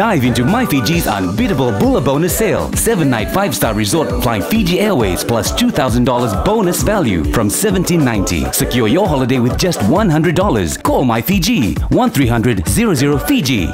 Dive into my Fiji's unbeatable Bula bonus sale. 7-night 5-star resort flying Fiji Airways plus $2,000 bonus value from $1790. Secure your holiday with just $100. Call my Fiji 1300 00 Fiji.